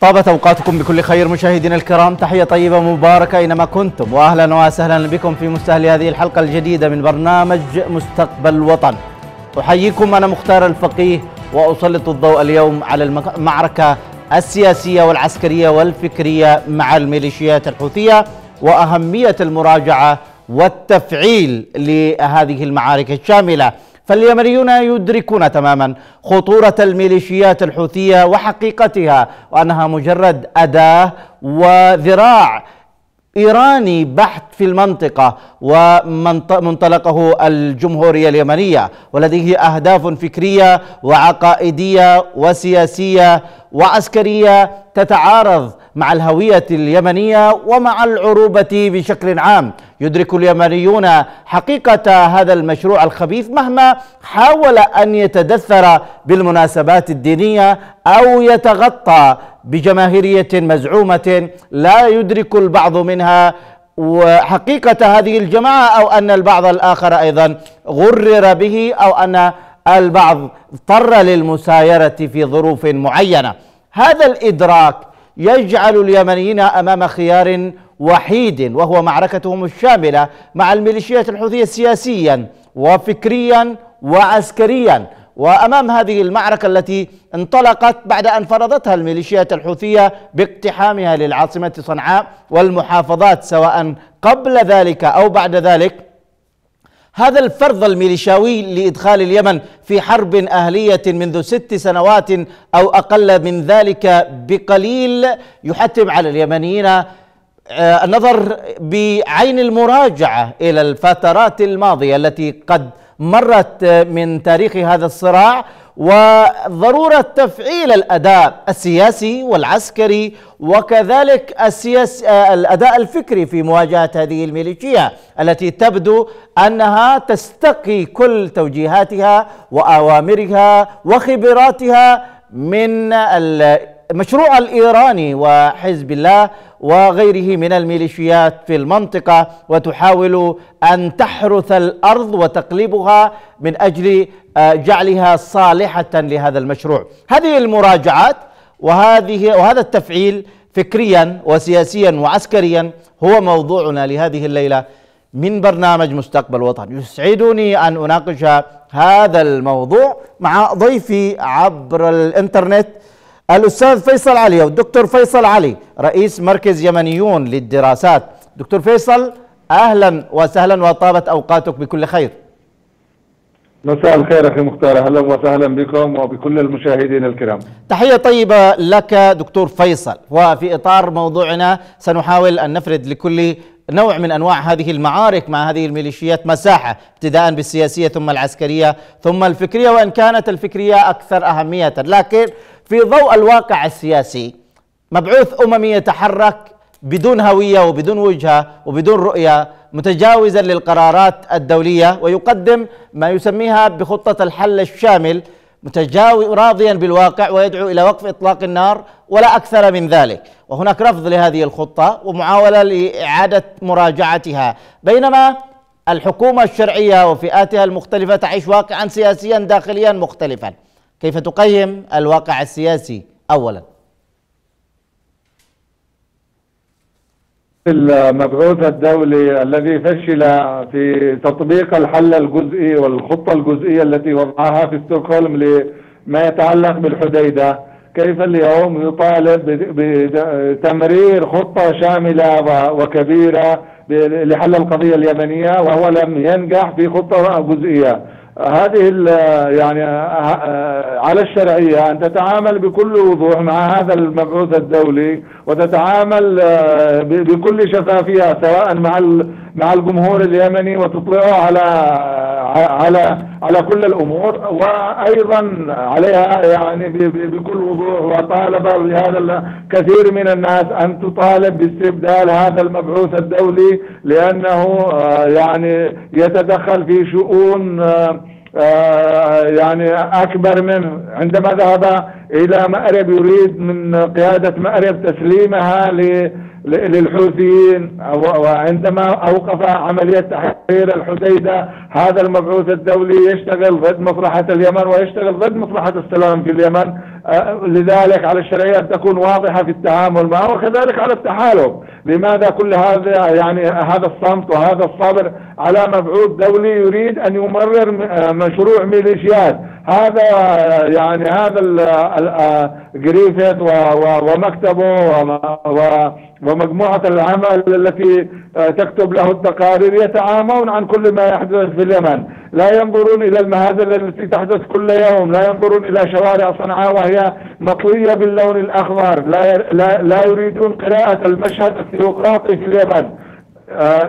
طابت أوقاتكم بكل خير مشاهدينا الكرام. تحية طيبة مباركة أينما كنتم. واهلا وسهلا بكم في مستهل هذه الحلقة الجديدة من برنامج مستقبل الوطن. أحييكم أنا مختار الفقيه وأسلط الضوء اليوم على المعركه السياسية والعسكرية والفكرية مع الميليشيات الحوثية وأهمية المراجعة والتفعيل لهذه المعارك الشاملة. فاليمنيون يدركون تماما خطورة الميليشيات الحوثية وحقيقتها وأنها مجرد أداة وذراع إيراني بحت في المنطقة ومنطلقه الجمهورية اليمنية ولديه أهداف فكرية وعقائدية وسياسية وعسكرية تتعارض مع الهوية اليمنية ومع العروبة بشكل عام. يدرك اليمنيون حقيقة هذا المشروع الخبيث مهما حاول أن يتدثر بالمناسبات الدينية أو يتغطى بجماهيرية مزعومة لا يدرك البعض منها. وحقيقة هذه الجماعة أو أن البعض الآخر أيضا غرر به أو أن البعض اضطر للمسايرة في ظروف معينة. هذا الإدراك يجعل اليمنيين أمام خيار وحيد وهو معركتهم الشاملة مع الميليشيات الحوثية سياسيا وفكريا وعسكريا. وأمام هذه المعركة التي انطلقت بعد أن فرضتها الميليشيات الحوثية باقتحامها للعاصمة صنعاء والمحافظات سواء قبل ذلك أو بعد ذلك هذا الفرض الميليشاوي لإدخال اليمن في حرب أهلية منذ ست سنوات أو أقل من ذلك بقليل يحتم على اليمنيين آه، النظر بعين المراجعة إلى الفترات الماضية التي قد مرت من تاريخ هذا الصراع وضرورة تفعيل الأداء السياسي والعسكري وكذلك السياس الأداء الفكري في مواجهة هذه الميليشيا التي تبدو أنها تستقي كل توجيهاتها وأوامرها وخبراتها من المشروع الإيراني وحزب الله وغيره من الميليشيات في المنطقة وتحاول أن تحرث الأرض وتقلبها من أجل آه، جعلها صالحة لهذا المشروع. هذه المراجعات وهذه وهذا التفعيل فكريا وسياسيا وعسكريا هو موضوعنا لهذه الليلة من برنامج مستقبل وطن يسعدني أن أناقش هذا الموضوع مع ضيفي عبر الإنترنت الأستاذ فيصل علي والدكتور فيصل علي رئيس مركز يمنيون للدراسات. دكتور فيصل أهلا وسهلا وطابت أوقاتك بكل خير. مساء الخير أخي مختار. أهلا وسهلا بكم وبكل المشاهدين الكرام. تحية طيبة لك دكتور فيصل. وفي إطار موضوعنا سنحاول أن نفرد لكل نوع من أنواع هذه المعارك مع هذه الميليشيات مساحة ابتداء بالسياسية ثم العسكرية ثم الفكرية وإن كانت الفكرية أكثر أهمية. لكن في ضوء الواقع السياسي مبعوث اممي يتحرك بدون هوية وبدون وجهة وبدون رؤية متجاوزا للقرارات الدولية ويقدم ما يسميها بخطة الحل الشامل متجاوز راضيا بالواقع ويدعو إلى وقف إطلاق النار ولا أكثر من ذلك. وهناك رفض لهذه الخطة ومعاولة لإعادة مراجعتها. بينما الحكومة الشرعية وفئاتها المختلفة تعيش واقعا سياسيا داخليا مختلفا. كيف تقيم الواقع السياسي اولا؟ المبعوث الدولي الذي فشل في تطبيق الحل الجزئي والخطة الجزئية التي وضعها في ستوكهولم لما يتعلق بالحديدة كيف اليوم يطالب بتمرير خطة شاملة وكبيرة لحل القضية اليمنية وهو لم ينجح في خطة جزئية؟ هذه يعني على الشرعية أن تتعامل بكل وضوح مع هذا المبعوث الدولي وتتعامل بكل شفافية سواء مع مع الجمهور اليمني وتطلعه على على على كل الأمور وأيضا عليها يعني بكل وضوح وطالب بهذا كثير من الناس أن تطالب باستبدال هذا المبعوث الدولي لأنه يعني يتدخل في شؤون آه، يعني أكبر منه. عندما ذهب إلى مأرب يريد من قيادة مأرب تسليمها للحوثيين. وعندما أوقف عملية تحرير الحديدة هذا المبعوث الدولي يشتغل ضد مصلحة اليمن ويشتغل ضد مصلحة السلام في اليمن. آه، لذلك على الشرعية أن تكون واضحة في التعامل معه وكذلك على التحالف. لماذا كل هذا يعني هذا الصمت وهذا الصبر على مبعوث دولي يريد أن يمرر مشروع ميليشيات؟ هذا يعني هذا جريفيت ومكتبه ومجموعة العمل التي تكتب له التقارير يتعامون عن كل ما يحدث في اليمن. لا ينظرون إلى المهازل التي تحدث كل يوم. لا ينظرون إلى شوارع صنعاء وهي مطوية باللون الأخضر. لا, لا, يريدون قراءة المشهد الثيوقراطي في اليمن. آه،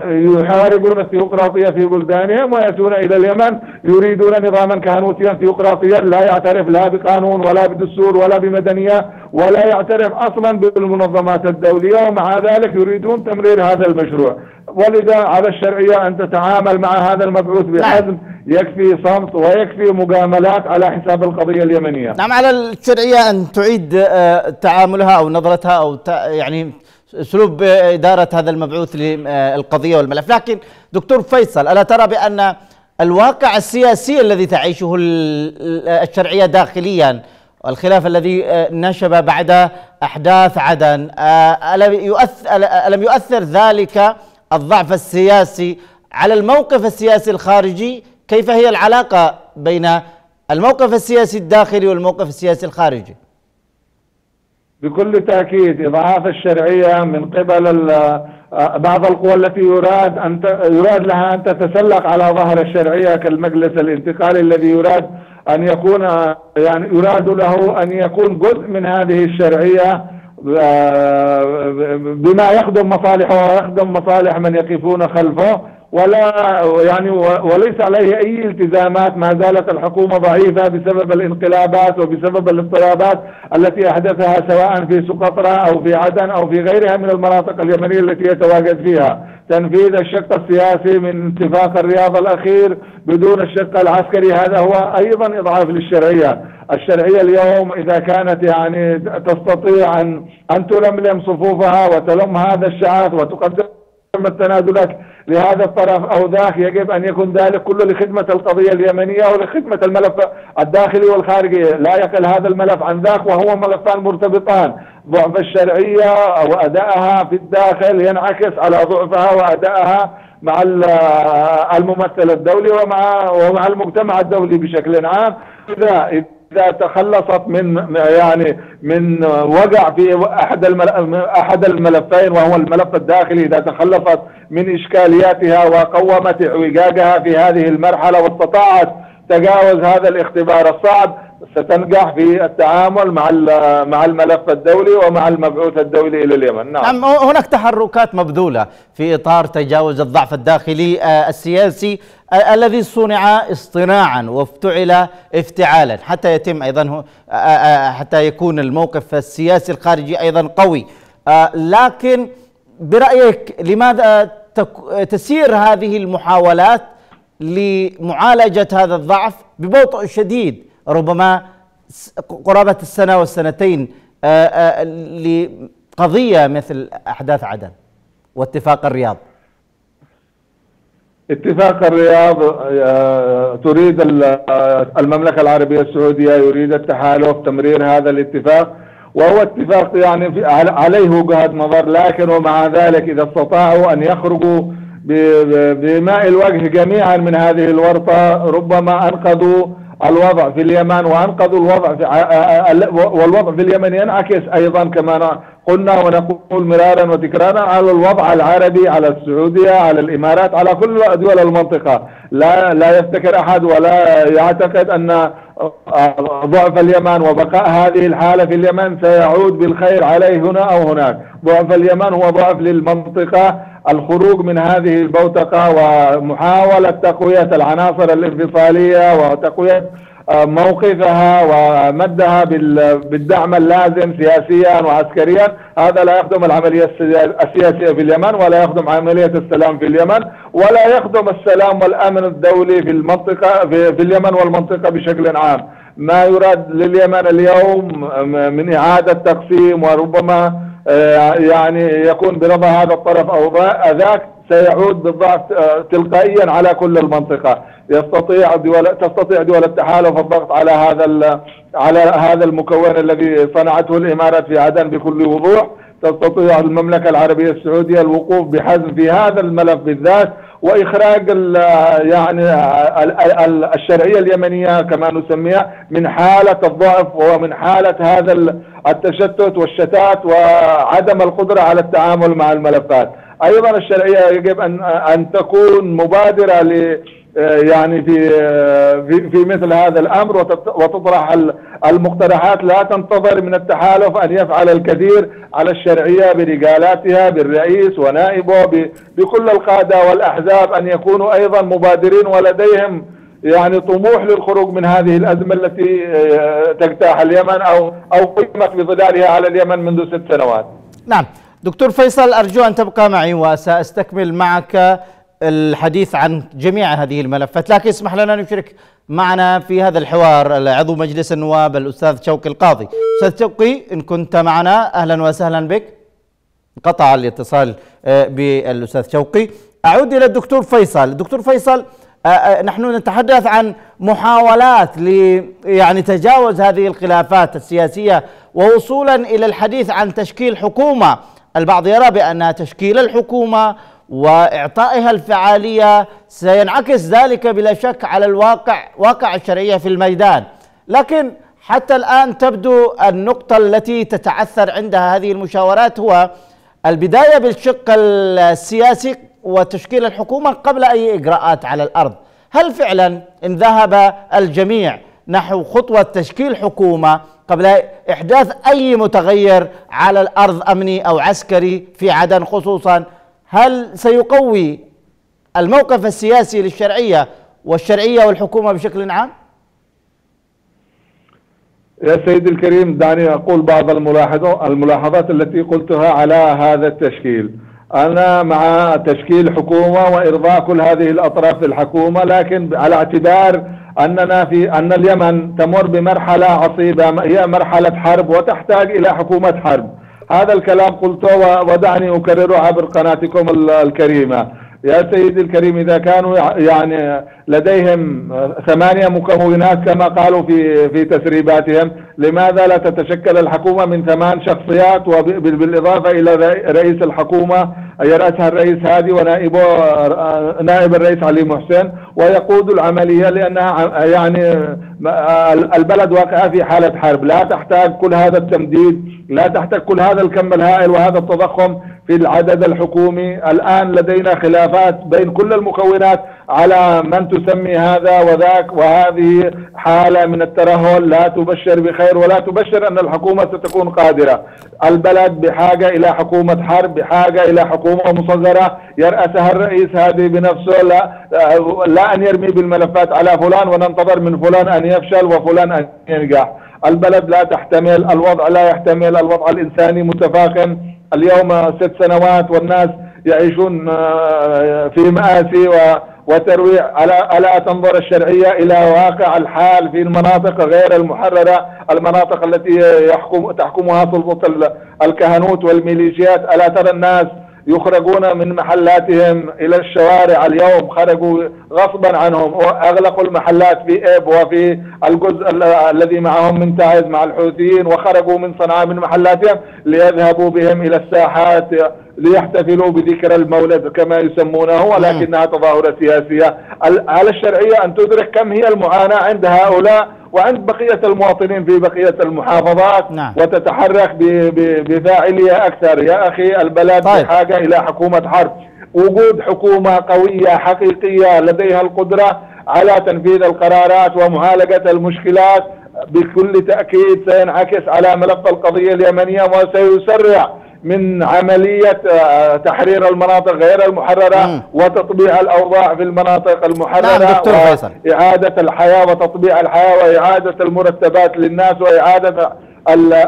يحاربون الثيوقراطية في بلدانهم ويأتون إلى اليمن يريدون نظاما كهنوتيا ثيوقراطيا لا يعترف لا بقانون ولا بدستور ولا بمدنية ولا يعترف أصلا بالمنظمات الدولية ومع ذلك يريدون تمرير هذا المشروع. ولذا على الشرعية أن تتعامل مع هذا المبعوث بحزم يكفي صمت ويكفي مجاملات على حساب القضية اليمنية. نعم على الشرعية أن تعيد آه، تعاملها أو نظرتها أو يعني أسلوب إدارة هذا المبعوث للقضية والملف، لكن دكتور فيصل ألا ترى بأن الواقع السياسي الذي تعيشه الشرعية داخليا والخلاف الذي نشب بعد أحداث عدن ألم يؤثر ألم يؤثر ذلك الضعف السياسي على الموقف السياسي الخارجي؟ كيف هي العلاقة بين الموقف السياسي الداخلي والموقف السياسي الخارجي؟ بكل تأكيد إضعاف الشرعية من قبل آه، بعض القوى التي يراد أن يراد لها أن تتسلق على ظهر الشرعية كالمجلس الانتقالي الذي يراد أن يكون يعني يراد له أن يكون جزء من هذه الشرعية آه، بما يخدم مصالحه ويخدم مصالح من يقفون خلفه. ولا يعني وليس عليه أي التزامات ما زالت الحكومة ضعيفة بسبب الانقلابات وبسبب الاضطرابات التي أحدثها سواء في سقطرى أو في عدن أو في غيرها من المناطق اليمنية التي يتواجد فيها. تنفيذ الشق السياسي من اتفاق الرياض الأخير بدون الشق العسكري هذا هو أيضا إضعاف للشرعية. الشرعية اليوم إذا كانت يعني تستطيع ان أن تلملم صفوفها وتلم هذا الشعث وتقدم التنازلات لهذا الطرف أو ذاك يجب أن يكون ذلك كله لخدمة القضية اليمنية ولخدمة الملف الداخلي والخارجي. لا يقل هذا الملف عن ذاك وهو ملفان مرتبطان. ضعف الشرعية وأدائها في الداخل ينعكس على ضعفها وأدائها مع الممثل الدولي ومع ومع المجتمع الدولي بشكل عام. اذا إذا تخلصت من يعني من وقع في أحد أحد الملفين وهو الملف الداخلي إذا تخلصت من إشكالياتها وقومت إعوجاجها في هذه المرحلة واستطاعت تجاوز هذا الاختبار الصعب ستنجح في التعامل مع مع الملف الدولي ومع المبعوث الدولي إلى اليمن. نعم. نعم هناك تحركات مبذولة في إطار تجاوز الضعف الداخلي آه، السياسي آه، الذي صنع اصطناعا وافتعل افتعالا حتى يتم أيضا آه، حتى يكون الموقف السياسي الخارجي أيضا قوي. لكن برأيك لماذا تسير هذه المحاولات لمعالجة هذا الضعف ببطء شديد؟ ربما قرابة السنة والسنتين آه، آه، لقضية مثل أحداث عدن واتفاق الرياض. اتفاق الرياض آه، تريد المملكة العربية السعودية يريد التحالف تمرير هذا الاتفاق وهو اتفاق يعني عليه وجهة نظر لكن ومع ذلك إذا استطاعوا أن يخرجوا بماء الوجه جميعا من هذه الورطة ربما أنقذوا الوضع في اليمن وأنقذوا الوضع في والوضع في اليمن ينعكس أيضا كما قلنا ونقول مرارا وتكرارا على الوضع العربي على السعودية على الإمارات على كل دول المنطقة. لا لا يفتكر أحد ولا يعتقد أن ضعف اليمن وبقاء هذه الحالة في اليمن سيعود بالخير عليه هنا أو هناك. ضعف اليمن هو ضعف للمنطقة. الخروج من هذه البوتقة ومحاولة تقوية العناصر الانفصالية وتقوية آه، موقفها ومدها بالدعم اللازم سياسيا وعسكريا. هذا لا يخدم العملية السياسية في اليمن ولا يخدم عملية السلام في اليمن ولا يخدم السلام والأمن الدولي في المنطقة في, اليمن والمنطقة بشكل عام. ما يراد لليمن اليوم من إعادة تقسيم وربما آه، يعني يكون برضا هذا الطرف أو ذاك سيعود بالضغط تلقائيا على كل المنطقة. يستطيع دول تستطيع دول التحالف الضغط على هذا على هذا المكون الذي صنعته الإمارات في عدن بكل وضوح. تستطيع المملكة العربية السعودية الوقوف بحزم في هذا الملف بالذات. وإخراج يعني ال الشرعية اليمنية كما نسميها من حالة الضعف ومن حالة هذا التشتت والشتات وعدم القدرة على التعامل مع الملفات. أيضا الشرعية يجب ان أن تكون مبادرة ل يعني في في في مثل هذا الأمر وتطرح المقترحات لا تنتظر من التحالف أن يفعل الكثير على الشرعية برجالاتها بالرئيس ونائبه بكل القادة والأحزاب أن يكونوا أيضا مبادرين ولديهم يعني طموح للخروج من هذه الأزمة التي تجتاح اليمن أو أو قيمت بظلالها على اليمن منذ ست سنوات. نعم، دكتور فيصل أرجو أن تبقى معي وسأستكمل معك الحديث عن جميع هذه الملفات لكن اسمح لنا نشرك معنا في هذا الحوار عضو مجلس النواب الأستاذ شوقي القاضي. أستاذ شوقي إن كنت معنا أهلا وسهلا بك. قطع الاتصال آه، بالأستاذ شوقي. أعود إلى الدكتور فيصل. الدكتور فيصل آه، آه، نحن نتحدث عن محاولات ل يعني تجاوز هذه الخلافات السياسية ووصولا إلى الحديث عن تشكيل حكومة. البعض يرى بأن تشكيل الحكومة وإعطائها الفعالية سينعكس ذلك بلا شك على الواقع واقع الشرعية في الميدان. لكن حتى الآن تبدو النقطة التي تتعثر عندها هذه المشاورات هو البداية بالشق السياسي وتشكيل الحكومة قبل أي إجراءات على الأرض. هل فعلا إن ذهب الجميع نحو خطوة تشكيل حكومة قبل إحداث أي متغير على الأرض أمني أو عسكري في عدن خصوصا هل سيقوي الموقف السياسي للشرعية والشرعية والحكومة بشكل عام؟ يا سيدي الكريم دعني أقول بعض الملاحظات التي قلتها على هذا التشكيل أنا مع تشكيل حكومة وإرضاء كل هذه الأطراف للحكومة لكن على اعتبار أننا في أن اليمن تمر بمرحلة عصيبة هي مرحلة حرب وتحتاج إلى حكومة حرب هذا الكلام قلته ودعني أكرره عبر قناتكم الكريمة. يا سيدي الكريم إذا كانوا يعني لديهم ثمانية مكونات كما قالوا في في تسريباتهم لماذا لا تتشكل الحكومة من ثمان شخصيات وبالإضافة إلى رئيس الحكومة يرأسها الرئيس هادي ونائبه نائب الرئيس علي محسن ويقود العملية لأنها يعني البلد واقعة في حالة حرب. لا تحتاج كل هذا التمديد لا تحتاج كل هذا الكم الهائل وهذا التضخم في العدد الحكومي. الآن لدينا خلافات بين كل المكونات على من تسمي هذا وذاك وهذه حالة من الترهل. لا تبشر بخير ولا تبشر أن الحكومة ستكون قادرة. البلد بحاجة إلى حكومة حرب بحاجة إلى حكومة مصغرة. يرأسها الرئيس هذه بنفسه. لا, لا أن يرمي بالملفات على فلان وننتظر من فلان أن يفشل وفلان أن ينجح. البلد لا تحتمل الوضع لا يحتمل. الوضع الإنساني متفاقم اليوم ست سنوات والناس يعيشون آه، في مآسي وترويع. ألا, ألا تنظر الشرعية إلى واقع الحال في المناطق غير المحررة المناطق التي يحكم تحكمها سلطة الكهنوت والميليشيات. ألا ترى الناس يخرجون من محلاتهم إلى الشوارع اليوم خرجوا غصبا عنهم. وأغلقوا المحلات في اب وفي الجزء الذي معهم من تعز مع الحوثيين وخرجوا من صنعاء من محلاتهم ليذهبوا بهم إلى الساحات ليحتفلوا بذكرى المولد كما يسمونه ولكنها تظاهرة سياسية. على الشرعية أن تدرك كم هي المعاناة عند هؤلاء وعند بقية المواطنين في بقية المحافظات؟ نعم. وتتحرك بفاعلية أكثر. يا أخي البلد طيب. بحاجة إلى حكومة حرب. وجود حكومة قوية حقيقية لديها القدرة على تنفيذ القرارات ومعالجة المشكلات بكل تأكيد سينعكس على ملف القضية اليمنية وسيسرع من عملية آه، تحرير المناطق غير المحررة مم. وتطبيع الأوضاع في المناطق المحررة نعم دكتور وإعادة الحياة وتطبيع الحياة وإعادة المرتبات للناس وإعادة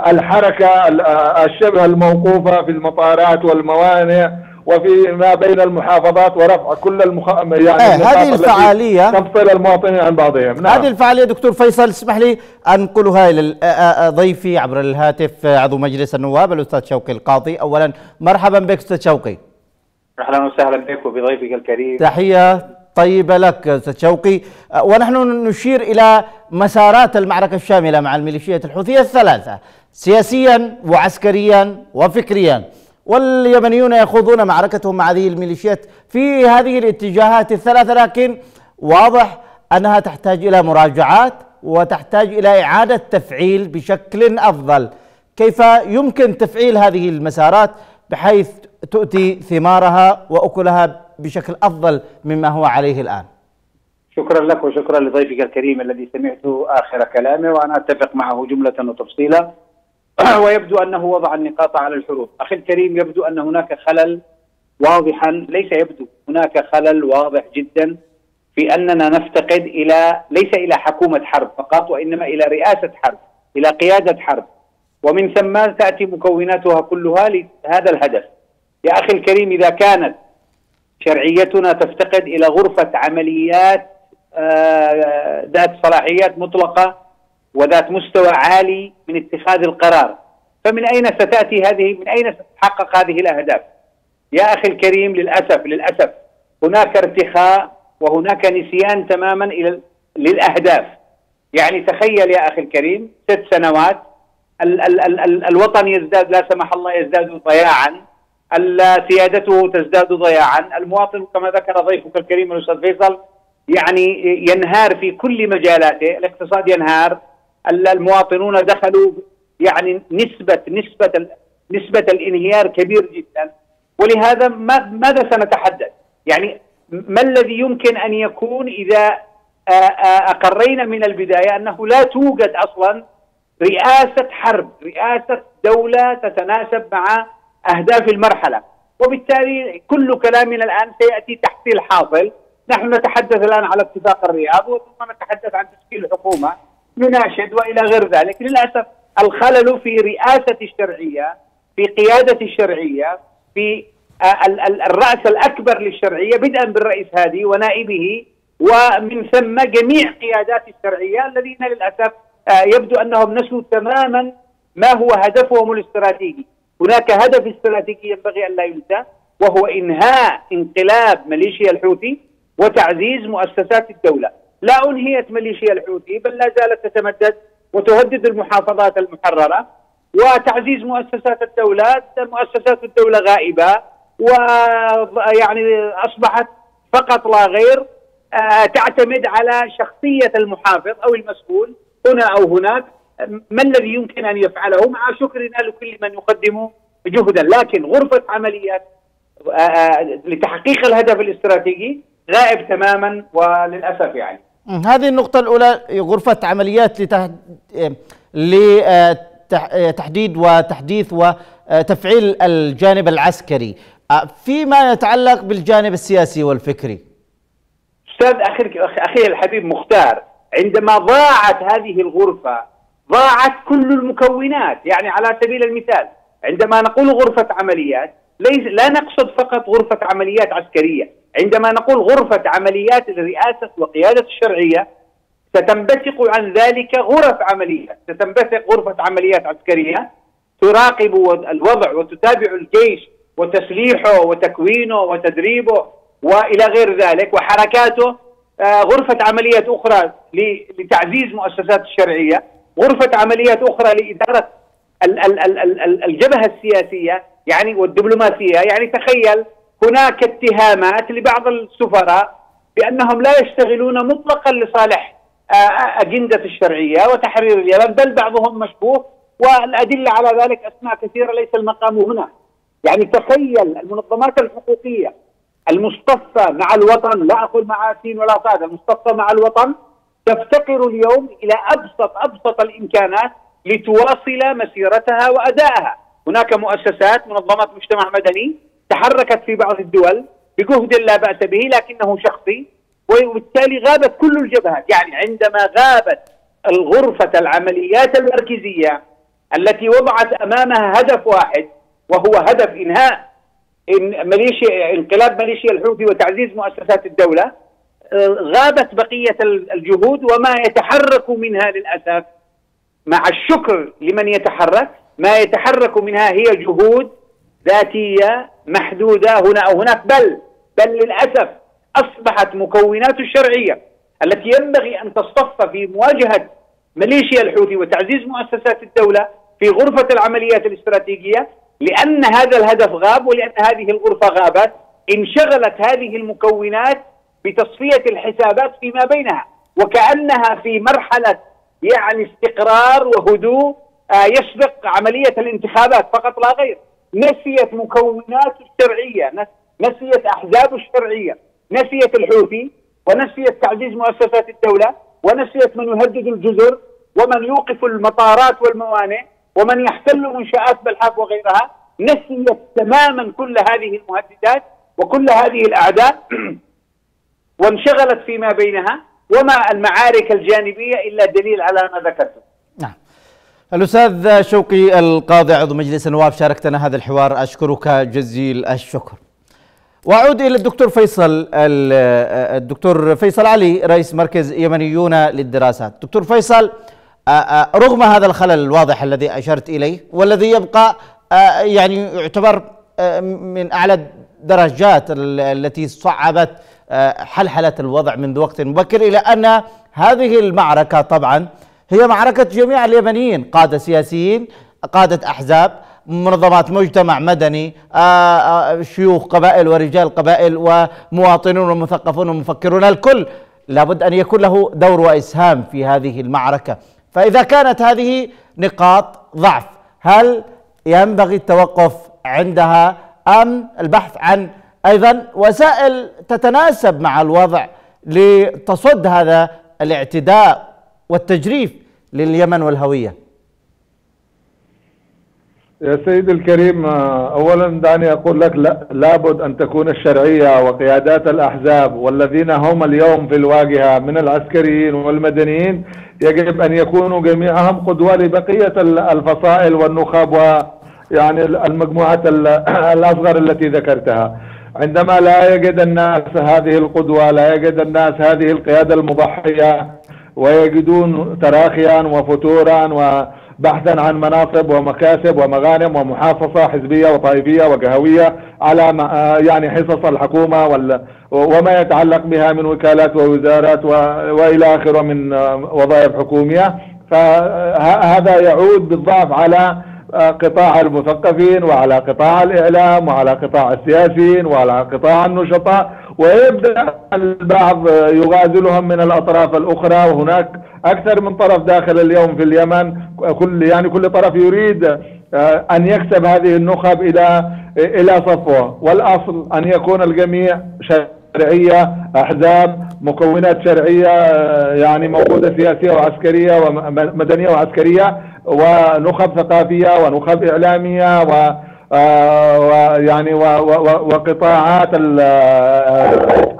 الحركة آه، الشبه الموقوفة في المطارات والموانئ وفي ما بين المحافظات ورفع كل المخ... يعني آه هذه الفعالية. تفصل المواطنين عن بعضهم. نعم. هذه الفعالية دكتور فيصل اسمح لي أنقلها إلى آه، آه، ضيفي عبر الهاتف عضو مجلس النواب الأستاذ شوقي القاضي. أولا مرحبا بك أستاذ شوقي. أهلا وسهلا بك وبضيفك الكريم. تحية طيبة لك أستاذ شوقي. ونحن نشير إلى مسارات المعركة الشاملة مع الميليشيات الحوثية الثلاثة سياسيا وعسكريا وفكريا. واليمنيون يخوضون معركتهم مع هذه الميليشيات في هذه الاتجاهات الثلاثة لكن واضح أنها تحتاج إلى مراجعات وتحتاج إلى إعادة تفعيل بشكل أفضل. كيف يمكن تفعيل هذه المسارات؟ بحيث تؤتي ثمارها وأكلها بشكل أفضل مما هو عليه الآن. شكرا لك وشكرا لضيفك الكريم الذي سمعت آخر كلامه وأنا أتفق معه جملة وتفصيلا. ويبدو أنه وضع النقاط على الحروف. أخي الكريم يبدو أن هناك خلل واضحا ليس يبدو هناك خلل واضح جدا في أننا نفتقد إلى ليس إلى حكومة حرب فقط وإنما إلى رئاسة حرب إلى قيادة حرب. ومن ثم تأتي مكوناتها كلها لهذا الهدف. يا أخي الكريم إذا كانت شرعيتنا تفتقد إلى غرفة عمليات آه، ذات صلاحيات مطلقة وذات مستوى عالي من اتخاذ القرار. فمن أين ستأتي هذه؟ من أين ستتحقق هذه الأهداف؟ يا أخي الكريم للأسف للأسف هناك ارتخاء وهناك نسيان تماما إلى للأهداف. يعني تخيل يا أخي الكريم ست سنوات ال ال ال ال الوطن يزداد لا سمح الله يزداد ضياعا سيادته تزداد ضياعا المواطن كما ذكر ضيفك الكريم الأستاذ فيصل يعني ينهار في كل مجالاته الاقتصاد ينهار المواطنون دخلوا يعني نسبة نسبة نسبة الانهيار كبير جدا. ولهذا ماذا سنتحدث؟ يعني ما الذي يمكن أن يكون إذا أقرينا من البداية أنه لا توجد أصلا رئاسة حرب، رئاسة دولة تتناسب مع أهداف المرحلة، وبالتالي كل كلامنا الآن سيأتي تحصيل حاصل، نحن نتحدث الآن على اتفاق الرياض وثم نتحدث عن تشكيل حكومة. نناشد وإلى غير ذلك، للأسف الخلل في رئاسة الشرعية، في قيادة الشرعية، في الرأس الأكبر للشرعية بدءا بالرئيس هادي ونائبه ومن ثم جميع قيادات الشرعية الذين للأسف آه، يبدو أنهم نسوا تماما ما هو هدفهم الاستراتيجي. هناك هدف استراتيجي ينبغي أن لا ينسى وهو إنهاء انقلاب ميليشيا الحوثي وتعزيز مؤسسات الدولة. لا أنهيت ميليشيا الحوثي بل لا زالت تتمدد وتهدد المحافظات المحررة وتعزيز مؤسسات الدولة مؤسسات الدولة غائبة ويعني أصبحت فقط لا غير آه، تعتمد على شخصية المحافظ أو المسؤول هنا أو هناك. ما الذي يمكن أن يفعله؟ مع شكرنا لكل من يقدم جهدا لكن غرفة عمليات آه، آه، لتحقيق الهدف الاستراتيجي غائب تماما وللأسف يعني. هذه النقطة الأولى غرفة عمليات لتحديد وتحديث وتفعيل الجانب العسكري. فيما يتعلق بالجانب السياسي والفكري. أستاذ أخي أخي الحبيب مختار عندما ضاعت هذه الغرفة ضاعت كل المكونات. يعني على سبيل المثال عندما نقول غرفة عمليات ليس لا نقصد فقط غرفة عمليات عسكرية. عندما نقول غرفة عمليات لرئاسه وقيادة الشرعية ستنبثق عن ذلك غرف عمليات ستنبثق غرفة عمليات عسكرية تراقب الوضع وتتابع الجيش وتسليحه وتكوينه وتدريبه وإلى غير ذلك وحركاته آه، غرفة عمليات أخرى لتعزيز مؤسسات الشرعية، غرفة عمليات أخرى لإدارة الجبهة السياسية يعني والدبلوماسية، يعني تخيل هناك اتهامات لبعض السفراء بأنهم لا يشتغلون مطلقا لصالح آه، أجندة الشرعية وتحرير اليمن بل بعضهم مشبوه. والأدلة على ذلك أسماء كثيرة ليس المقام هنا. يعني تخيل المنظمات الحقوقية المصطفى مع الوطن لا أقول مع سين ولا صاد المصطفى مع الوطن تفتقر اليوم إلى أبسط أبسط الإمكانات لتواصل مسيرتها وأدائها. هناك مؤسسات منظمات مجتمع مدني تحركت في بعض الدول بجهد لا بأس به لكنه شخصي وبالتالي غابت كل الجبهات. يعني عندما غابت الغرفة العمليات المركزية التي وضعت أمامها هدف واحد وهو هدف إنهاء إن ميليشيا انقلاب ميليشيا الحوثي وتعزيز مؤسسات الدولة آه، غابت بقية الجهود وما يتحرك منها للأسف مع الشكر لمن يتحرك. ما يتحرك منها هي جهود ذاتية محدودة هنا أو هناك بل بل للأسف أصبحت مكونات الشرعية التي ينبغي أن تصطف في مواجهة ميليشيا الحوثي وتعزيز مؤسسات الدولة في غرفة العمليات الاستراتيجية لأن هذا الهدف غاب ولأن هذه الغرفة غابت انشغلت هذه المكونات بتصفية الحسابات فيما بينها وكأنها في مرحلة يعني استقرار وهدوء يسبق عملية الانتخابات فقط لا غير. نسيت مكونات الشرعية نسيت احزاب الشرعية. نسيت الحوثي ونسيت تعزيز مؤسسات الدولة ونسيت من يهدد الجزر ومن يوقف المطارات والموانئ ومن يحتل منشآت بلحاف وغيرها. نسيت تماما كل هذه المهددات وكل هذه الأعداء. وانشغلت فيما بينها وما المعارك الجانبية إلا دليل على ما ذكرته. الأستاذ شوقي القاضي عضو مجلس النواب شاركتنا هذا الحوار. أشكرك جزيل الشكر. وأعود إلى الدكتور فيصل الدكتور فيصل علي رئيس مركز يمنيون للدراسات. دكتور فيصل رغم هذا الخلل الواضح الذي أشرت إليه والذي يبقى يعني يعتبر من أعلى الدرجات التي صعبت حلحلة الوضع منذ وقت مبكر إلى أن هذه المعركة طبعا هي معركة جميع اليمنيين قادة سياسيين قادة أحزاب منظمات مجتمع مدني شيوخ قبائل ورجال قبائل ومواطنون ومثقفون ومفكرون الكل. لابد أن يكون له دور وإسهام في هذه المعركة. فإذا كانت هذه نقاط ضعف هل ينبغي التوقف عندها أم البحث عن أيضا وسائل تتناسب مع الوضع لتصد هذا الاعتداء والتجريف لليمن والهوية. يا سيدي الكريم اولا دعني أقول لك لا لابد أن تكون الشرعية وقيادات الأحزاب والذين هم اليوم في الواجهة من العسكريين والمدنيين يجب أن يكونوا جميعهم قدوة لبقية الفصائل والنخب ويعني المجموعات الأصغر التي ذكرتها. عندما لا يجد الناس هذه القدوة لا يجد الناس هذه القيادة المضحية ويجدون تراخيا وفتورا و بحثا عن مناصب ومكاسب ومغانم ومحافظة حزبية وطائفية وقهوية على يعني حصص الحكومة وما يتعلق بها من وكالات ووزارات وإلى آخره من وظائف حكومية. فهذا يعود بالضعف على قطاع المثقفين وعلى قطاع الإعلام وعلى قطاع السياسيين وعلى قطاع النشطاء. ويبدأ البعض يغازلهم من الأطراف الأخرى وهناك أكثر من طرف داخل اليوم في اليمن كل يعني كل طرف يريد آه، أن يكسب هذه النخب إلى إلى صفوه. والأصل أن يكون الجميع شرعية أحزاب مكونات شرعية آه، يعني موجودة سياسية وعسكرية ومدنية وعسكرية ونخب ثقافية ونخب إعلامية و ويعني وقطاعات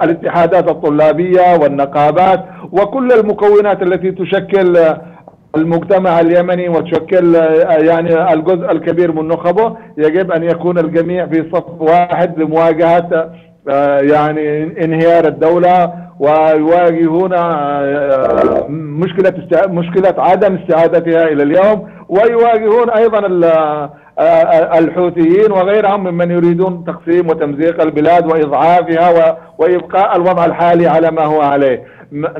الاتحادات الطلابية والنقابات وكل المكونات التي تشكل المجتمع اليمني وتشكل يعني الجزء الكبير من نخبه يجب أن يكون الجميع في صف واحد لمواجهة يعني انهيار الدولة ويواجهون مشكلة مشكلة عدم استعادتها إلى اليوم ويواجهون أيضا الحوثيين وغيرهم ممن يريدون تقسيم وتمزيق البلاد وإضعافها وإبقاء الوضع الحالي على ما هو عليه.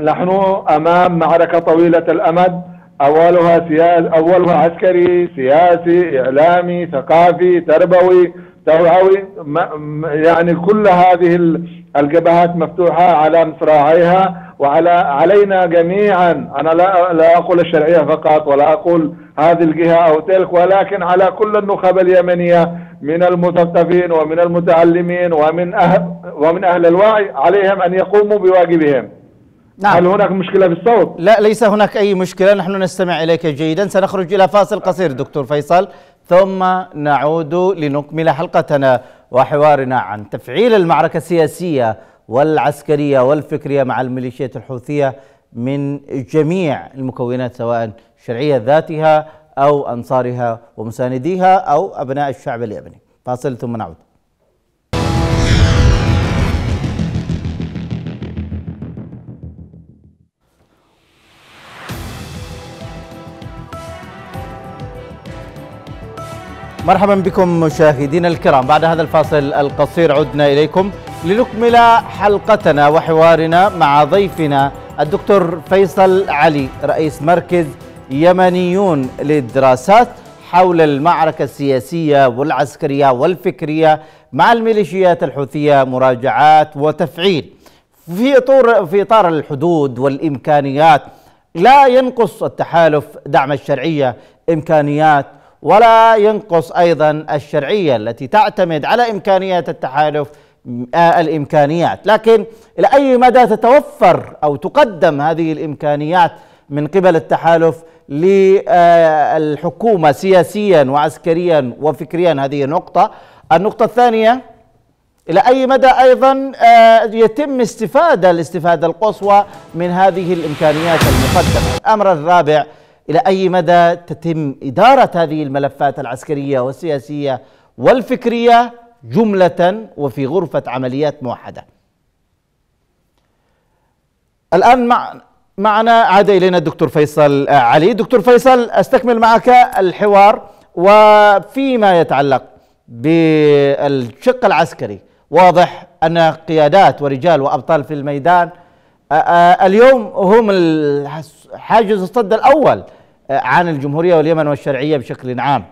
نحن أمام معركة طويلة الأمد أولها سياسي أولها عسكري سياسي إعلامي ثقافي تربوي توعوي. يعني كل هذه الجبهات مفتوحة على مصراعيها. وعلى علينا جميعا أنا لا لا أقول الشرعية فقط ولا أقول هذه الجهة أو تلك ولكن على كل النخب اليمنية من المثقفين ومن المتعلمين ومن أهل ومن أهل الوعي عليهم أن يقوموا بواجبهم نعم. هل هناك مشكلة في الصوت؟ لا ليس هناك أي مشكلة نحن نستمع إليك جيدا سنخرج إلى فاصل قصير دكتور فيصل ثم نعود لنكمل حلقتنا وحوارنا عن تفعيل المعركة السياسية والعسكرية والفكرية مع الميليشيات الحوثية من جميع المكونات سواء شرعية ذاتها أو أنصارها ومسانديها أو أبناء الشعب اليمني. فاصل ثم نعود. مرحبا بكم مشاهدينا الكرام. بعد هذا الفاصل القصير عدنا إليكم لنكمل حلقتنا وحوارنا مع ضيفنا الدكتور فيصل علي رئيس مركز يمنيون للدراسات حول المعركة السياسية والعسكرية والفكرية مع الميليشيات الحوثية مراجعات وتفعيل. في اطار في إطار الحدود والإمكانيات لا ينقص التحالف دعم الشرعية إمكانيات ولا ينقص أيضا الشرعية التي تعتمد على إمكانيات التحالف آه، الإمكانيات، لكن إلى أي مدى تتوفر أو تقدم هذه الإمكانيات من قبل التحالف للحكومه سياسيا وعسكريا وفكريا؟ هذه نقطة، النقطة الثانية إلى أي مدى أيضا آه، يتم استفادة الاستفادة القصوى من هذه الإمكانيات المقدمة؟ الأمر الرابع إلى أي مدى تتم إدارة هذه الملفات العسكرية والسياسية والفكرية جملة وفي غرفة عمليات موحدة. الآن مع معنا عاد إلينا الدكتور فيصل علي. دكتور فيصل أستكمل معك الحوار وفيما يتعلق بالشق العسكري. واضح أن قيادات ورجال وأبطال في الميدان اليوم هم حاجز الصد الأول عن الجمهورية واليمن والشرعية بشكل عام.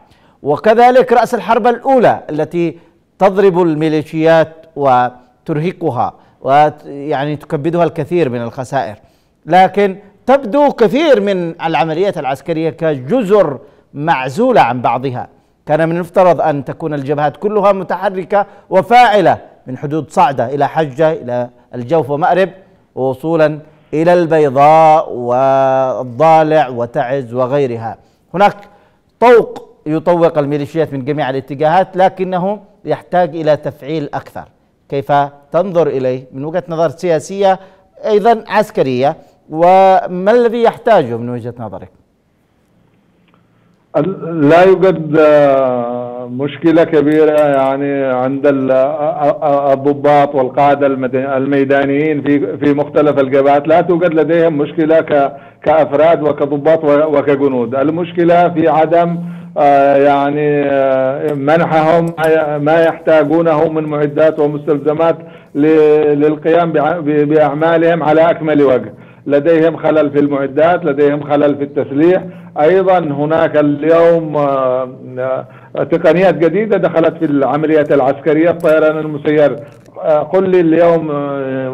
وكذلك رأس الحرب الأولى التي تضرب الميليشيات وترهقها ويعني تكبدها الكثير من الخسائر. لكن تبدو كثير من العمليات العسكرية كجزر معزولة عن بعضها. كان من المفترض أن تكون الجبهات كلها متحركة وفاعلة من حدود صعدة إلى حجة إلى الجوف ومأرب. ووصولا إلى البيضاء والضالع وتعز وغيرها. هناك طوق يطوق الميليشيات من جميع الاتجاهات لكنه يحتاج إلى تفعيل أكثر. كيف تنظر إليه؟ من وجهة نظر سياسية أيضا عسكرية. وما الذي يحتاجه من وجهة نظرك؟ لا يوجد مشكلة كبيرة يعني عند الضباط والقادة الميدانيين في في مختلف الجبهات. لا توجد لديهم مشكلة كأفراد وكضباط وكجنود. المشكلة في عدم آه، يعني آه، منحهم ما يحتاجونه من معدات ومستلزمات للقيام بأعمالهم على أكمل وجه. لديهم خلل في المعدات لديهم خلل في التسليح. أيضا هناك اليوم آه، آه، تقنيات جديدة دخلت في العمليات العسكرية الطيران المسير. آه، قل لي اليوم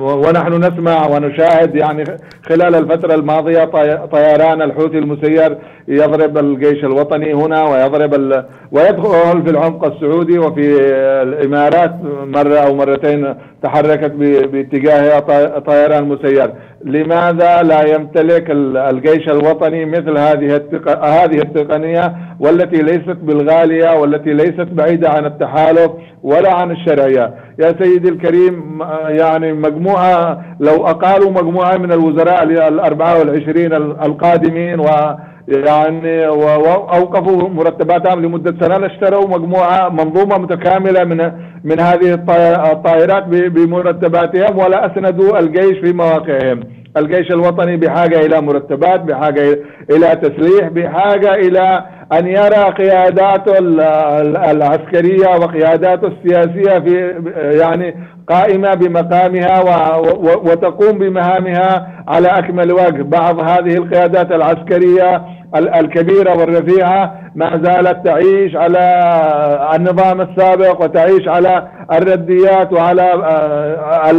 ونحن نسمع ونشاهد يعني خلال الفترة الماضية طيران الحوثي المسير يضرب الجيش الوطني هنا ويضرب ال... ويدخل في العمق السعودي وفي الإمارات مرة أو مرتين تحركت باتجاه طيران مسير. لماذا لا يمتلك الجيش الوطني مثل هذه التق... هذه التقنية والتي ليست بالغالية والتي ليست بعيدة عن التحالف ولا عن الشرعية. يا سيدي الكريم يعني مجموعة لو أقالوا مجموعة من الوزراء ال 24 القادمين و يعني واوقفوا مرتباتهم لمدة سنة اشتروا مجموعة منظومة متكاملة من من هذه الطائرات بمرتباتهم ولا أسندوا الجيش في مواقعهم. الجيش الوطني بحاجة إلى مرتبات بحاجة إلى تسليح بحاجة إلى أن يرى قياداته العسكرية وقياداته السياسية في يعني قائمة بمقامها وتقوم بمهامها على أكمل وجه. بعض هذه القيادات العسكرية الكبيرة والرفيعة ما زالت تعيش على النظام السابق وتعيش على الرديات وعلى آه،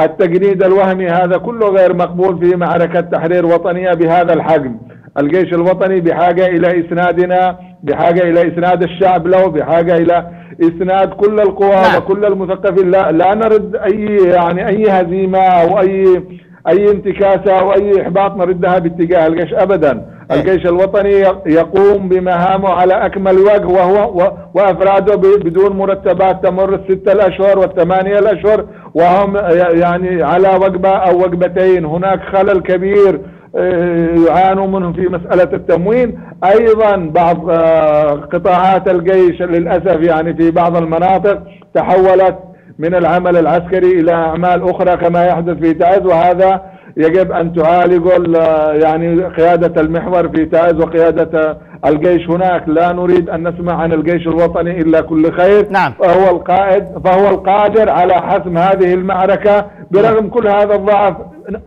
التجنيد الوهمي هذا كله غير مقبول في معركة تحرير وطنية بهذا الحجم الجيش الوطني بحاجة إلى إسنادنا بحاجة إلى إسناد الشعب له بحاجة إلى إسناد كل القوى نعم. وكل المثقفين لا, لا نرد أي يعني أي هزيمة أو أي أي انتكاسة أو أي إحباط نردها باتجاه الجيش أبدا. الجيش الوطني يقوم بمهامه على أكمل وجه وهو وأفراده بدون مرتبات تمر الستة الأشهر والثمانية الأشهر وهم يعني على وجبة أو وجبتين. هناك خلل كبير آه، يعانوا منه في مسألة التموين. أيضا بعض آه، قطاعات الجيش للأسف يعني في بعض المناطق تحولت من العمل العسكري إلى أعمال أخرى كما يحدث في تعز وهذا يجب أن تعالجوا يعني قيادة المحور في تاز وقيادة الجيش هناك. لا نريد أن نسمع عن الجيش الوطني إلا كل خير. نعم. فهو القائد فهو القادر على حسم هذه المعركة. برغم كل هذا الضعف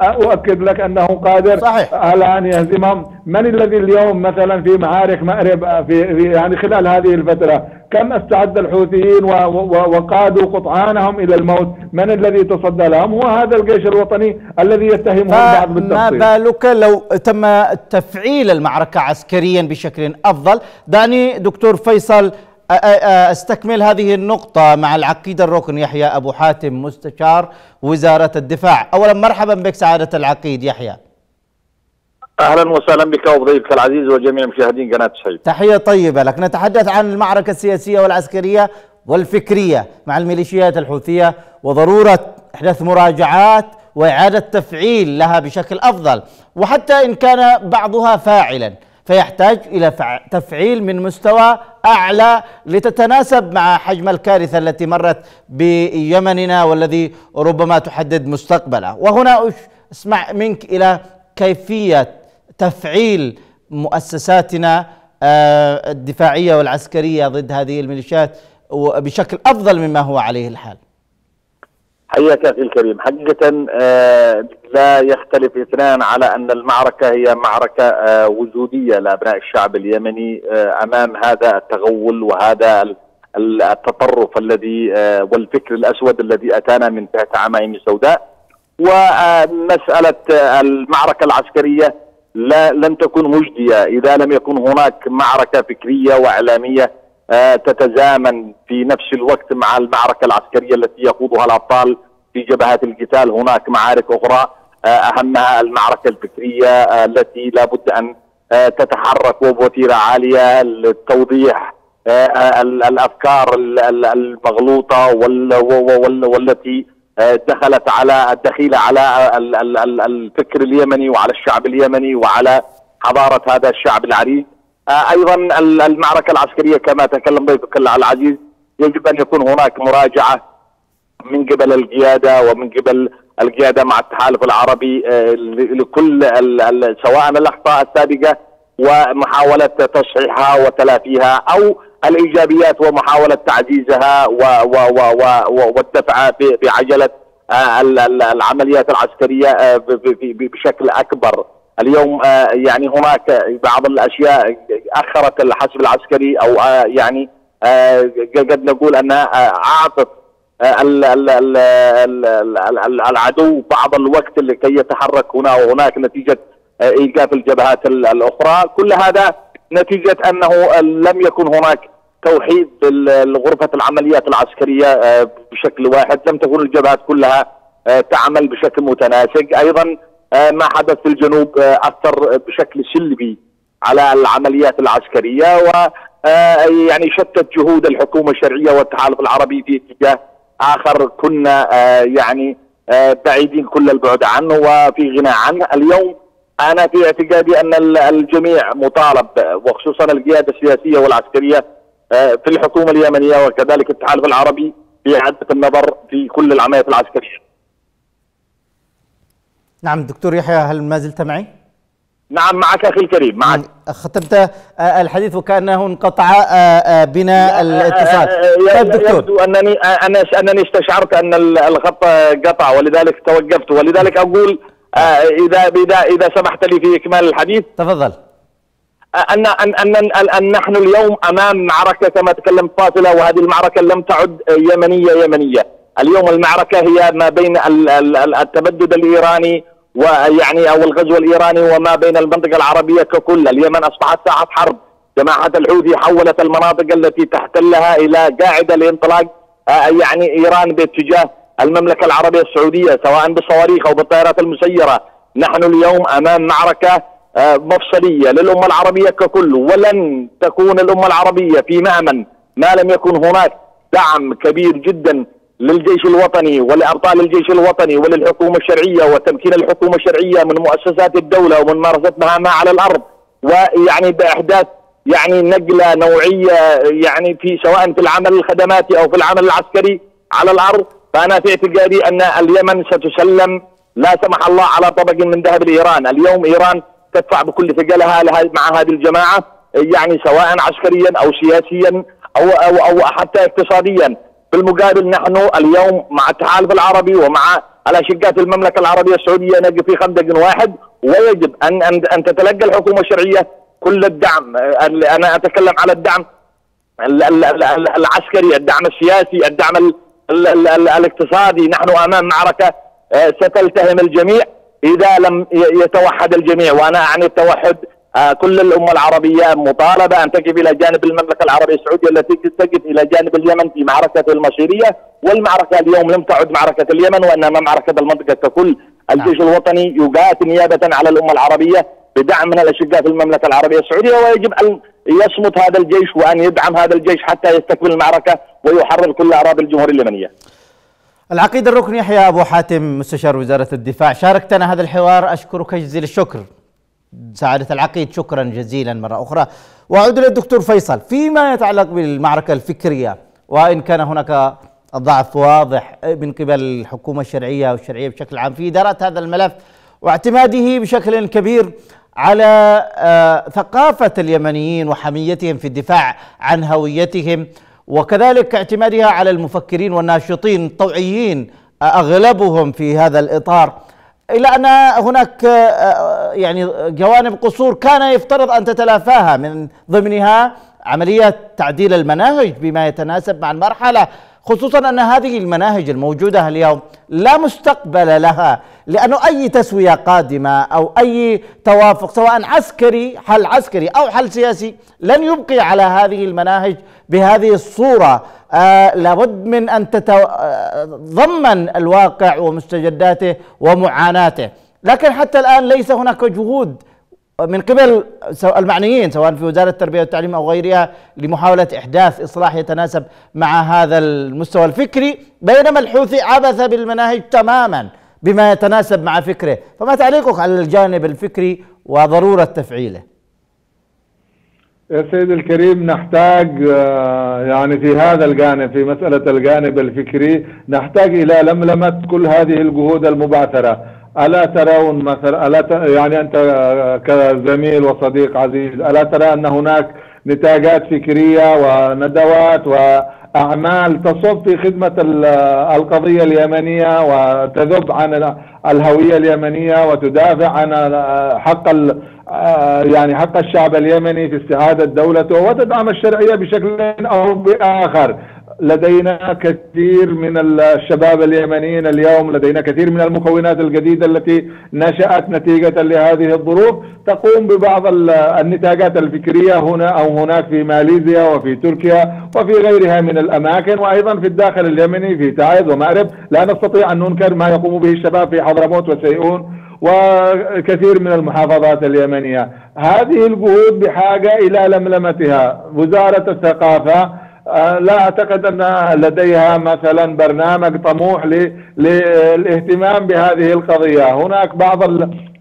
أؤكد لك أنه قادر صحيح. على أن يهزمهم من الذي اليوم مثلا في معارك مأرب في, يعني خلال هذه الفترة؟ كم استعد الحوثيين وقادوا قطعانهم إلى الموت؟ من الذي تصدى لهم؟ هو هذا الجيش الوطني الذي يتهمه البعض بالتفصيل. بالك لو تم تفعيل المعركة عسكريا بشكل أفضل؟ دعني دكتور فيصل أستكمل هذه النقطة مع العقيد الركن يحيى أبو حاتم مستشار وزارة الدفاع. أولا مرحبا بك سعادة العقيد يحيى. أهلا وسهلا بك وبضيفك العزيز وجميع مشاهدين قناة الشيب. تحية طيبة لك. نتحدث عن المعركة السياسية والعسكرية والفكرية مع الميليشيات الحوثية وضرورة إحداث مراجعات وإعادة تفعيل لها بشكل أفضل وحتى إن كان بعضها فاعلا. فيحتاج إلى فع- تفعيل من مستوى أعلى لتتناسب مع حجم الكارثة التي مرت بيمننا والذي ربما تحدد مستقبله. وهنا أسمع منك إلى كيفية تفعيل مؤسساتنا آه، الدفاعية والعسكرية ضد هذه الميليشيات بشكل أفضل مما هو عليه الحال. حياك أخي الكريم، حقيقة آه، لا يختلف اثنان على أن المعركة هي معركة آه، وجودية لأبناء الشعب اليمني آه، أمام هذا التغول وهذا ال- ال- التطرف الذي والفكر الأسود الذي أتانا من تحت عمائم سوداء. ومسألة المعركة العسكرية لا لن تكون مجدية. إذا لم يكن هناك معركة فكرية وإعلامية تتزامن في نفس الوقت مع المعركة العسكرية التي يخوضها الأبطال في جبهات القتال. هناك معارك أخرى آه، أهمها المعركة الفكرية آه، التي لابد أن آه، تتحرك وبوتيره عالية لتوضيح آه، آه، ال- الأفكار ال- ال- المغلوطة وال- و- وال- والتي آه، دخلت على الدخيلة على ال- ال- ال- الفكر اليمني وعلى الشعب اليمني وعلى حضارة هذا الشعب العريق. آه، أيضا ال- المعركة العسكرية كما تكلم ضيفك العزيز يجب أن يكون هناك مراجعة من قبل القيادة ومن قبل القيادة مع التحالف العربي آه، لكل سواء الأخطاء السابقة ومحاولة تصحيحها وتلافيها أو الإيجابيات ومحاولة تعزيزها والدفع بعجلة آه، ال- ال- العمليات العسكرية آه، بشكل أكبر. اليوم آه، يعني هناك بعض الأشياء أخرت الحسب العسكري أو آه، يعني آه، قد نقول أنها أعطت ال- ال- ال- ال- ال- ال- العدو بعض الوقت لكي يتحرك هنا وهناك نتيجة إيقاف الجبهات ال- الأخرى، كل هذا نتيجة أنه لم يكن هناك توحيد غرفه العمليات العسكرية بشكل واحد، لم تكن الجبهات كلها تعمل بشكل متناسق، أيضا ما حدث في الجنوب آه، أثر بشكل سلبي على العمليات العسكرية و آه، يعني شتت جهود الحكومة الشرعية والتحالف العربي في اتجاه آخر كنا آه، يعني آه، بعيدين كل البعد عنه وفي غنى عنه اليوم أنا في اعتقادي أن ال- الجميع مطالب آه، وخصوصا القياده السياسية والعسكرية آه، في الحكومة اليمنية وكذلك التحالف العربي بإعادة النظر في كل العمليات العسكرية. نعم دكتور يحيى هل ما زلت معي؟ نعم معك أخي الكريم معك. ختمت آه، الحديث وكأنه انقطع آه، آه، بنا الاتصال. آه، طيب دكتور. يبدو أنني آه، أنا أنني استشعرت أن ال- الخط قطع ولذلك توقفت. ولذلك أقول آه، إذا إذا إذا سمحت لي في إكمال الحديث. تفضل. أن أن أن, أن, أن نحن اليوم أمام معركة كما تكلمت فاصله وهذه المعركة لم تعد يمنية يمنية، اليوم المعركة هي ما بين ال- ال- ال- التبدد الإيراني ويعني أو الغزو الإيراني وما بين المنطقة العربية ككل، اليمن أصبحت ساحه حرب، جماعة الحوثي حولت المناطق التي تحتلها إلى قاعدة لانطلاق آه، يعني إيران باتجاه المملكة العربية السعودية سواء بالصواريخ أو بالطائرات المسيرة، نحن اليوم أمام معركة آه، مفصلية للأمة العربية ككل. ولن تكون الأمة العربية في مأمن ما لم يكن هناك دعم كبير جدا للجيش الوطني ولابطال الجيش الوطني وللحكومة الشرعية وتمكين الحكومة الشرعية من مؤسسات الدولة ومن ممارسه مهامها على الأرض. ويعني بإحداث يعني نقلة نوعية يعني في سواء في العمل الخدماتي أو في العمل العسكري على الأرض. فأنا في اعتقادي أن اليمن ستسلم. لا سمح الله على طبق من ذهب لايران، اليوم إيران تدفع بكل ثقلها مع هذه الجماعة يعني سواء عسكريا أو سياسيا أو أو أو حتى اقتصاديا، بالمقابل نحن اليوم مع التحالف العربي ومع الاشقاء المملكة العربية السعودية نقف في خندق واحد ويجب ان ان أن تتلقى الحكومة الشرعية كل الدعم. أنا أتكلم على الدعم العسكري الدعم السياسي الدعم الاقتصادي. نحن أمام معركة آه، ستلتهم الجميع إذا لم يتوحد الجميع. وأنا أعني التوحد كل الأمة العربية مطالبة أن تقف إلى جانب المملكة العربية السعودية التي تقف إلى جانب اليمن في معركته المصيريه والمعركة اليوم لم تعد معركة اليمن وإنما معركة المنطقة ككل الجيش نعم. الوطني يقاتل نيابة على الأمة العربية بدعم من الأشقاء في المملكة العربية السعودية ويجب أن يصمت هذا الجيش وأن يدعم هذا الجيش حتى يستكمل المعركة ويحرر كل اراضي الجمهورية اليمنية. العقيد الركن يحيى أبو حاتم مستشار وزارة الدفاع شاركتنا هذا الحوار أشكرك جزيل الشكر. سعادة العقيد شكرا جزيلا مرة أخرى. وأعود للدكتور فيصل. فيما يتعلق بالمعركة الفكرية وإن كان هناك ضعف واضح من قبل الحكومة الشرعية والشرعية بشكل عام في إدارة هذا الملف واعتماده بشكل كبير على آه، ثقافة اليمنيين وحميتهم في الدفاع عن هويتهم وكذلك اعتمادها على المفكرين والناشطين الطوعيين أغلبهم في هذا الإطار. إلا أن هناك آه، يعني جوانب قصور كان يفترض أن تتلافاها من ضمنها عملية تعديل المناهج بما يتناسب مع المرحلة. خصوصا أن هذه المناهج الموجودة اليوم لا مستقبل لها لأنه أي تسوية قادمة أو أي توافق سواء عسكري حل عسكري أو حل سياسي لن يبقي على هذه المناهج بهذه الصورة. آه لابد من أن تتضمن الواقع ومستجداته ومعاناته. لكن حتى الآن ليس هناك جهود من قبل المعنيين سواء في وزارة التربية والتعليم أو غيرها لمحاولة إحداث إصلاح يتناسب مع هذا المستوى الفكري بينما الحوثي عبث بالمناهج تماما بما يتناسب مع فكره. فما تعليقك على الجانب الفكري وضرورة تفعيله؟ يا سيدي الكريم نحتاج آه، يعني في هذا الجانب في مسألة الجانب الفكري نحتاج إلى لملمة كل هذه الجهود المبعثرة. ألا ترون مثلا ألا يعني أنت كزميل وصديق عزيز ألا ترى أن هناك نتاجات فكرية وندوات وأعمال تصب في خدمة القضية اليمنية وتذب عن الهوية اليمنية وتدافع عن حق يعني حق الشعب اليمني في استعادة دولته وتدعم الشرعية بشكل أو بآخر. لدينا كثير من الشباب اليمنيين اليوم لدينا كثير من المكونات الجديدة التي نشأت نتيجة لهذه الظروف. تقوم ببعض النتاجات الفكرية هنا أو هناك في ماليزيا وفي تركيا وفي غيرها من الأماكن. وأيضا في الداخل اليمني في تعز ومأرب. لا نستطيع أن ننكر ما يقوم به الشباب في حضرموت وسيئون وكثير من المحافظات اليمنية. هذه الجهود بحاجة إلى لملمتها. وزارة الثقافة لا أعتقد أن لديها مثلا برنامج طموح للاهتمام بهذه القضية، هناك بعض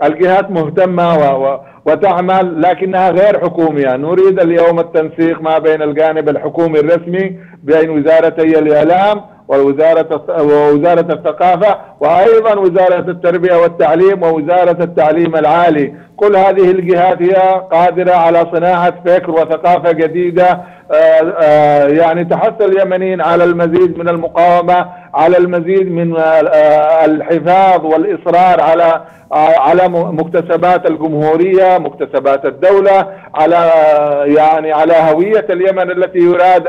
الجهات مهتمة وتعمل لكنها غير حكومية، نريد اليوم التنسيق ما بين الجانب الحكومي الرسمي بين وزارتي الإعلام ووزارة ووزارة الثقافة وأيضا وزارة التربية والتعليم ووزارة التعليم العالي. كل هذه الجهات هي قادرة على صناعة فكر وثقافة جديدة آه، آه، يعني تحث اليمنيين على المزيد من المقاومة. على المزيد من آه، الحفاظ والإصرار على على مكتسبات الجمهورية مكتسبات الدولة على يعني على هوية اليمن التي يراد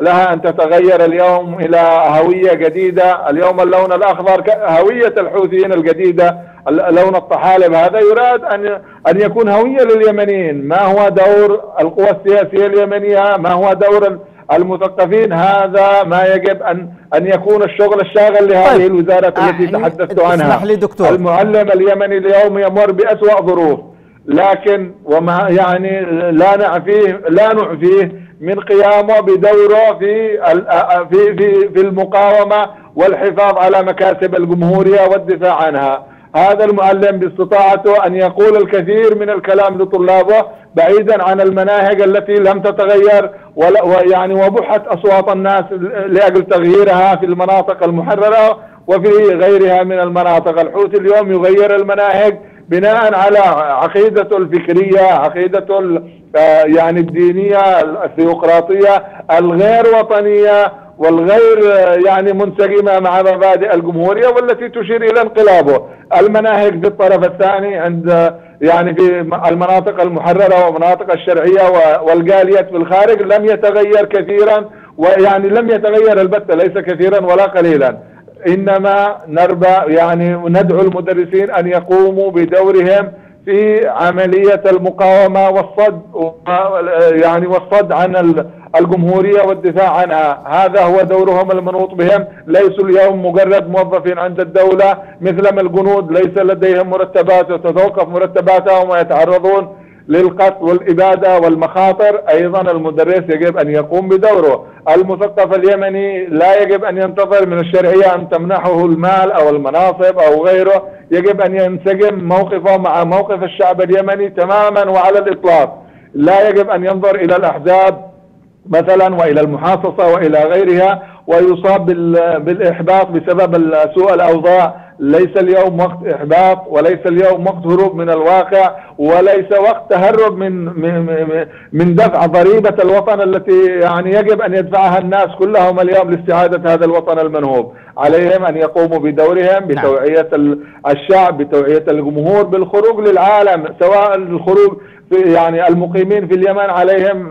لها أن تتغير اليوم إلى هوية جديدة. اليوم اللون الأخضر هوية الحوثيين الجديدة. لون الطحالب هذا يراد أن أن يكون هوية لليمنيين. ما هو دور القوى السياسية اليمنية؟ ما هو دور المثقفين هذا ما يجب ان أن يكون الشغل الشاغل لهذه طيب. الوزاره آه التي تحدثت عنها. اسمح لي دكتور. المعلم اليمني اليوم يمر بأسوأ ظروف لكن وما يعني لا نعفيه لا نعفيه من قيامه بدوره في في في في المقاومة والحفاظ على مكاسب الجمهورية والدفاع عنها. هذا المعلم باستطاعته أن يقول الكثير من الكلام لطلابه بعيدا عن المناهج التي لم تتغير ويعني وبحت أصوات الناس لأجل تغييرها في المناطق المحررة وفي غيرها من المناطق. الحوثي اليوم يغير المناهج بناء على عقيدته الفكرية عقيدته يعني الدينية الثيوقراطية الغير وطنية والغير يعني منسجمة مع مبادئ الجمهورية والتي تشير إلى انقلابه. المناهج في الطرف الثاني عند يعني في المناطق المحررة ومناطق الشرعية والجاليات في الخارج لم يتغير كثيرا ويعني لم يتغير البتة ليس كثيرا ولا قليلا. إنما نربى يعني ندعو المدرسين أن يقوموا بدورهم في عملية المقاومة والصد يعني والصد عن الجمهورية والدفاع عنها. هذا هو دورهم المنوط بهم. ليسوا اليوم مجرد موظفين عند الدولة مثل ما الجنود ليس لديهم مرتبات وتتوقف مرتباتهم ويتعرضون للقتل والإبادة والمخاطر. أيضا المدرس يجب أن يقوم بدوره. المثقف اليمني لا يجب أن ينتظر من الشرعية أن تمنحه المال أو المناصب أو غيره. يجب أن ينسجم موقفه مع موقف الشعب اليمني تماما وعلى الإطلاق. لا يجب أن ينظر إلى الأحزاب مثلا وإلى المحاصصة وإلى غيرها ويصاب بالإحباط بسبب سوء الأوضاع. ليس اليوم وقت إحباط وليس اليوم وقت هروب من الواقع وليس وقت تهرب من من من دفع ضريبة الوطن التي يعني يجب أن يدفعها الناس كلهم اليوم لاستعادة هذا الوطن المنهوب، عليهم أن يقوموا بدورهم بتوعية الشعب بتوعية الجمهور بالخروج للعالم سواء الخروج يعني المقيمين في اليمن عليهم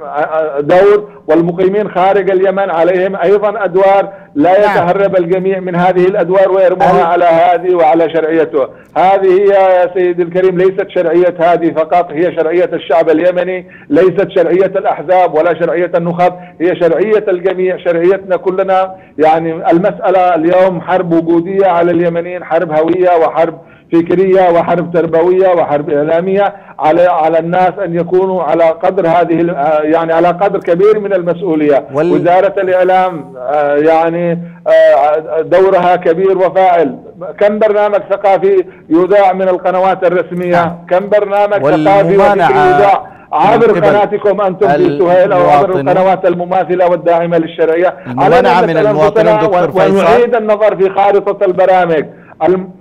دور والمقيمين خارج اليمن عليهم أيضا أدوار لا نعم. يتهرب الجميع من هذه الأدوار ويرموها على هذه وعلى شرعيته هذه هي يا سيدي الكريم ليست شرعية هذه فقط هي شرعية الشعب اليمني ليست شرعية الأحزاب ولا شرعية النخب هي شرعية الجميع شرعيتنا كلنا يعني المسألة اليوم حرب وجودية على اليمنيين حرب هوية وحرب فكرية وحرب تربوية وحرب إعلامية على على الناس أن يكونوا على قدر هذه يعني على قدر كبير من المسؤولية. وال... وزارة الإعلام آه، يعني آه، دورها كبير وفاعل. كم برنامج ثقافي يذاع من القنوات الرسمية؟ نعم. كم برنامج ثقافي يذاع عبر قناتكم أنتم في سهيل أو عبر القنوات المماثلة والداعمة للشرعية. على من المواطنين دكتور فيصل. ونعيد النظر في خارطة البرامج.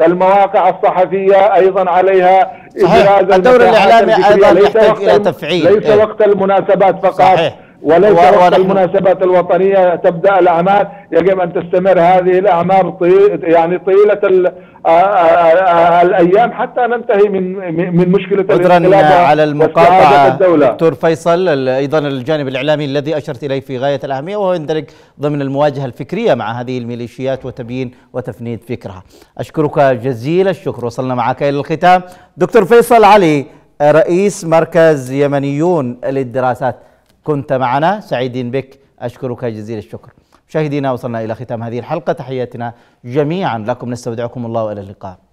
المواقع الصحفية أيضا عليها إبراز الدور الإعلامي أيضا يحتاج إلى تفعيل ليس إيه؟ وقت المناسبات فقط صحيح. وليس وقت المناسبات الوطنية تبدأ الأعمال يجب أن تستمر هذه الأعمال. يعني طيلة الأيام حتى ننتهي من من مشكلة عذرا على المقاطعة دكتور فيصل أيضا الجانب الإعلامي الذي أشرت إليه في غاية الأهمية وهو يندرج ضمن المواجهة الفكرية مع هذه الميليشيات وتبيين وتفنيد فكرها. أشكرك جزيل الشكر وصلنا معك إلى الختام دكتور فيصل علي رئيس مركز يمنيون للدراسات كنت معنا. سعيدين بك. أشكرك جزيل الشكر. مشاهدينا وصلنا إلى ختام هذه الحلقة. تحياتنا جميعا لكم. نستودعكم الله وإلى اللقاء.